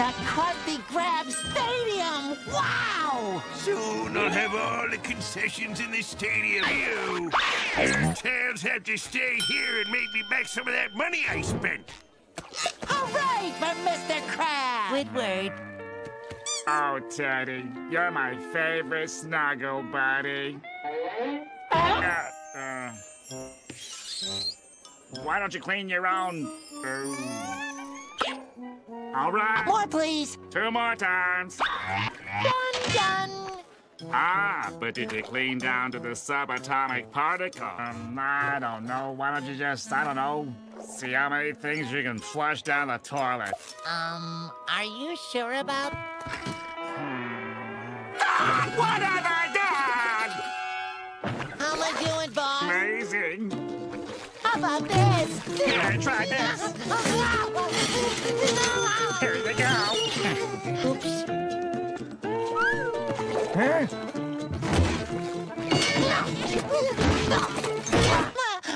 The Krusty Krab Stadium! Wow! Soon I'll have all the concessions in the stadium. You! Tails have to stay here and make me back some of that money I spent. Hooray for Mr. Krab! Squidward. Oh, Teddy, you're my favorite snuggle buddy. Uh, uh, why don't you clean your own? Uh, all right, More, please. two more times. Done, done. Ah, but did you clean down to the subatomic particle? Um, I don't know. Why don't you just, I don't know, see how many things you can flush down the toilet? Um, are you sure about? What have I this? Here, try this. Here they go. Oops. Huh?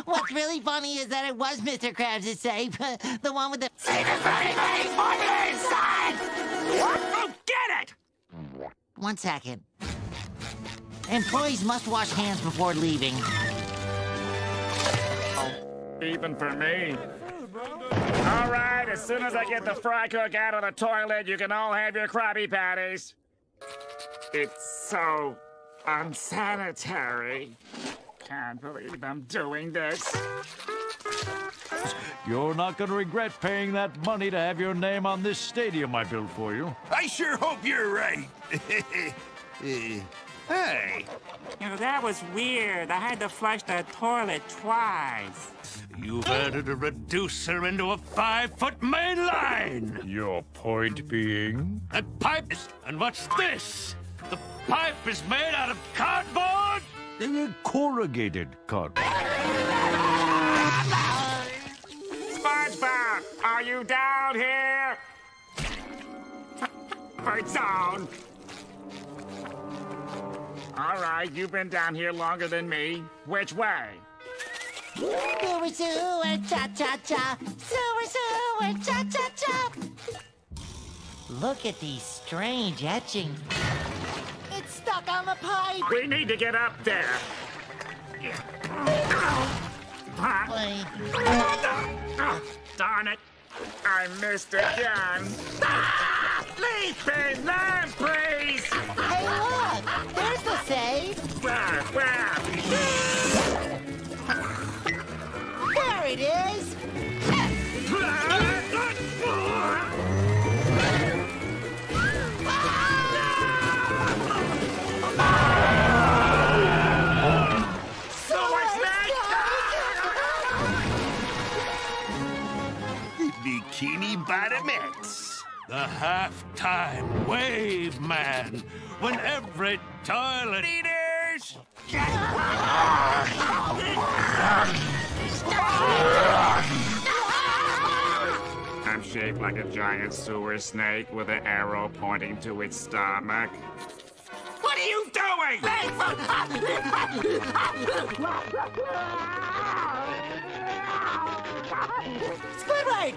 What's really funny is that it was Mr. Krabs' safe, the one with the. Oh, get it! One second. Employees must wash hands before leaving. Even for me. All right, as soon as I get the fry cook out of the toilet, you can all have your Krabby Patties. It's so unsanitary. Can't believe I'm doing this. You're not going to regret paying that money to have your name on this stadium I built for you. I sure hope you're right. Hey, You know, that was weird. I had to flush the toilet twice. you've added a reducer into a five-foot main line. Your point being? That pipe is... And what's this? The pipe is made out of cardboard? Uh, corrugated cardboard. SpongeBob, are you down here? Bird zone. All right, you've been down here longer than me. Which way? Sewer, sewer, cha cha cha. Sewer, sewer, cha cha cha. Look at these strange etchings. It's stuck on the pipe. We need to get up there. Huh? Darn it. I missed again. Ah, Leaping lampreys! Hey, look! There's the safe. Where, where? When every toilet eaters. I'm shaped like a giant sewer snake with an arrow pointing to its stomach. What are you doing? Squidward,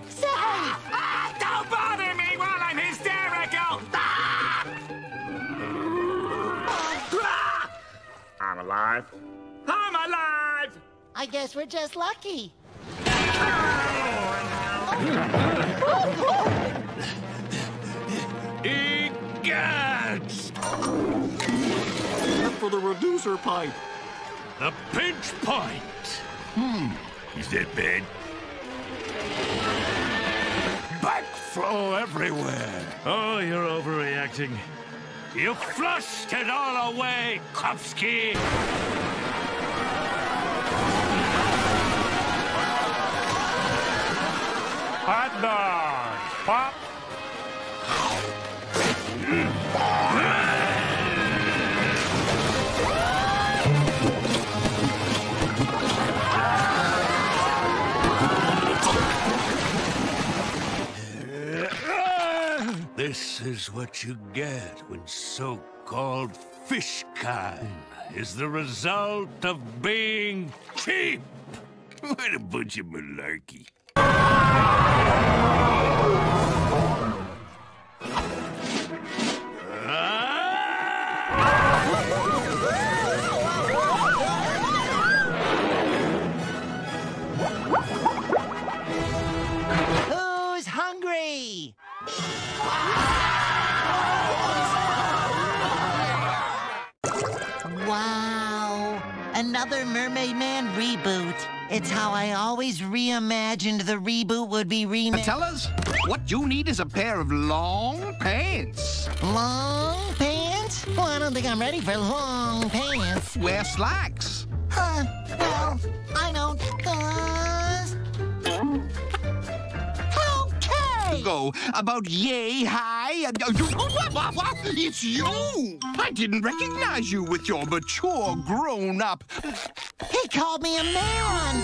alive. I'm alive! I guess we're just lucky. Egads! for the reducer pipe. The pinch point. Hmm. Is that bad? Backflow everywhere. Oh, you're overreacting. You flushed it all away, Kopsky. Hot! Pop! This is what you get when so-called fish kind is the result of being cheap. What a bunch of malarkey. Another Mermaid Man reboot. It's how I always reimagined the reboot would be remade. Fellas, what you need is a pair of long pants. Long pants? Well, I don't think I'm ready for long pants. Wear slacks. Huh? Well, I don't. Uh... Okay. Go about yay high. and- uh? It's you! I didn't recognize you with your mature, grown-up. He called me a man.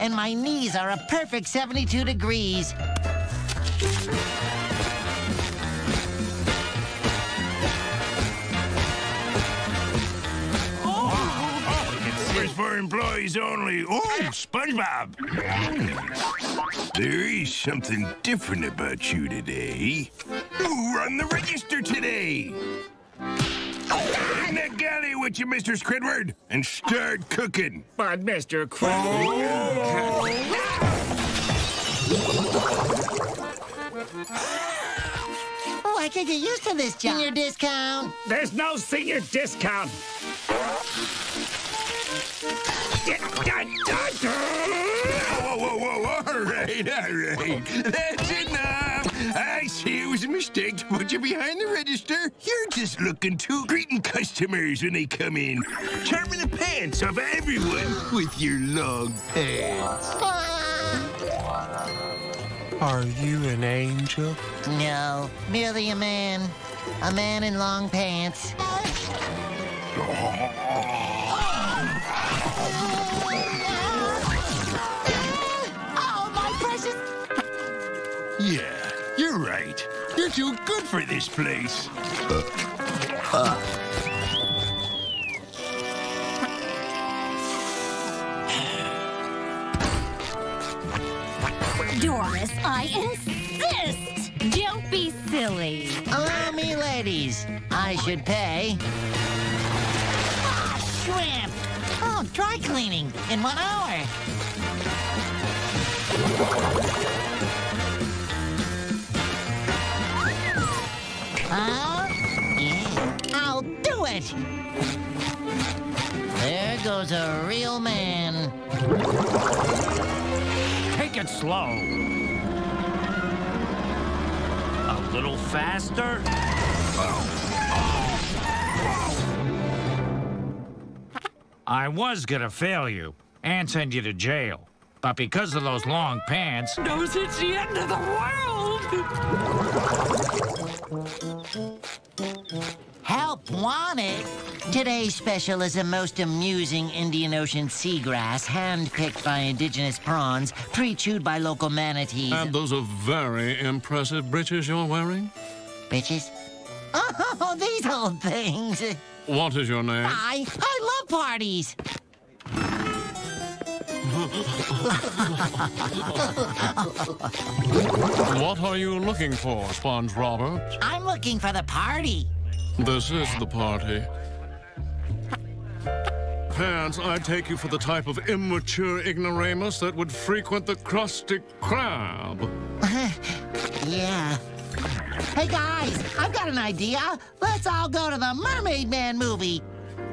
And my knees are a perfect 72 degrees. Employees only. Oh, SpongeBob. There is something different about you today. Who run the register today? In the galley with you, Mr. Squidward, and start cooking. But Mr. Krabs. Oh, I can get used to this job. Senior discount. There's no senior discount. Whoa, whoa, whoa, all right, all right. That's enough. I see it was a mistake to put you behind the register. You're just looking to greeting customers when they come in. Charming the pants off everyone with your long pants. Are you an angel? No, merely a man. A man in long pants. too good for this place. Doris, I insist! Don't be silly. Allow me, ladies. I should pay. Ah, shrimp. Oh, dry cleaning in one hour. Huh? Yeah, I'll do it. There goes a real man. Take it slow. A little faster. I was gonna fail you and send you to jail. But because of those long pants, knows it's the end of the world. Help wanted. Today's special is a most amusing Indian Ocean seagrass, hand-picked by indigenous prawns, pre-chewed by local manatees. And those are very impressive breeches you're wearing. Bitches. Oh, these old things. What is your name? I, I love parties. What are you looking for, Sponge Robert? I'm looking for the party. This is the party. Pants, I take you for the type of immature ignoramus that would frequent the Krusty Krab. Yeah. Hey guys, I've got an idea. Let's all go to the Mermaid Man movie.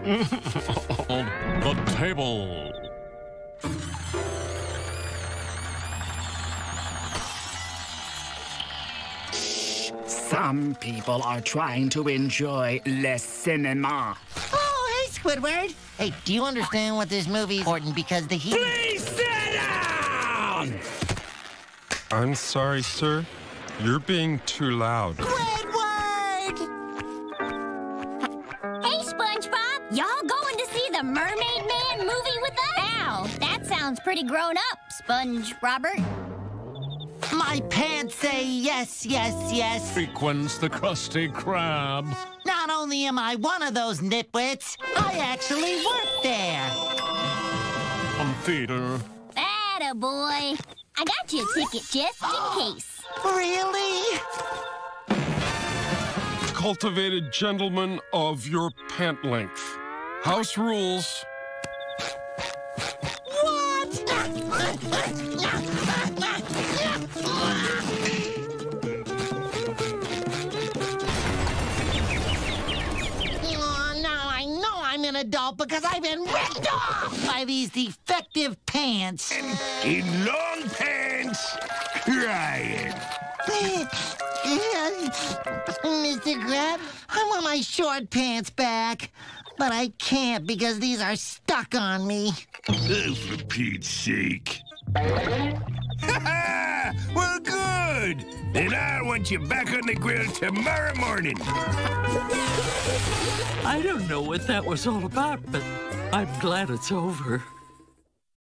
Oh, the table. Some people are trying to enjoy le cinema. Oh, hey Squidward. Hey, do you understand what this movie is important because the heat? Please sit down! I'm sorry, sir. You're being too loud. Squidward! Hey, SpongeBob! Y'all going to see the Mermaid Man movie with us? Wow, that sounds pretty grown up, Sponge Robert. My pants say yes, yes, yes. Frequents the Krusty Krab. Not only am I one of those nitwits, I actually work there. On theater. Atta boy. I got you a ticket just in case. Really? Cultivated gentleman of your pant length. House rules. An adult because I've been ripped off by these defective pants. In long pants, crying. Mr. Crab, I want my short pants back. But I can't because these are stuck on me. Oh, for Pete's sake. well, good. Then I want you back on the grill tomorrow morning. I don't know what that was all about, but I'm glad it's over.